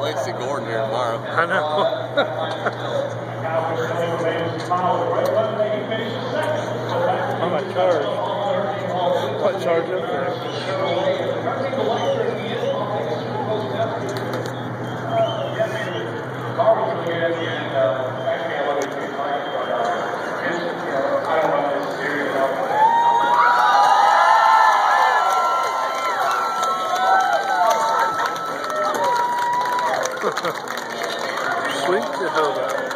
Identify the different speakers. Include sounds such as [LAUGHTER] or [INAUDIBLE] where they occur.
Speaker 1: I'd like to see Gordon here tomorrow. [LAUGHS] I know. I'm a charge. What charge up there? Sweet Jehovah.